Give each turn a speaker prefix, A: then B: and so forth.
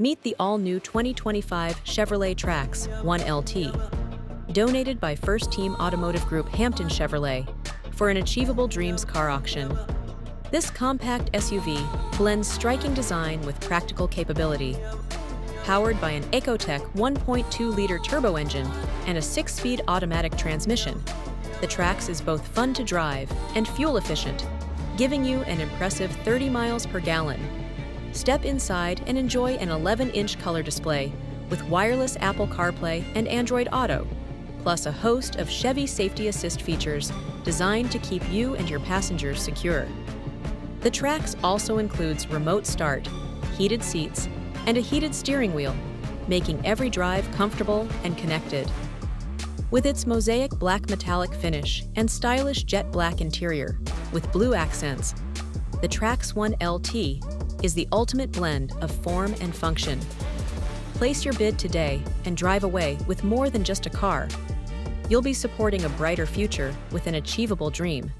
A: Meet the all-new 2025 Chevrolet Trax 1LT, donated by First Team Automotive Group Hampton Chevrolet for an Achievable Dream's car auction. This compact SUV blends striking design with practical capability. Powered by an Ecotec 1.2-liter turbo engine and a six-speed automatic transmission, the Trax is both fun to drive and fuel efficient, giving you an impressive 30 miles per gallon Step inside and enjoy an 11-inch color display with wireless Apple CarPlay and Android Auto, plus a host of Chevy Safety Assist features designed to keep you and your passengers secure. The Trax also includes remote start, heated seats, and a heated steering wheel, making every drive comfortable and connected. With its mosaic black metallic finish and stylish jet black interior with blue accents, the Trax 1 LT is the ultimate blend of form and function. Place your bid today and drive away with more than just a car. You'll be supporting a brighter future with an achievable dream.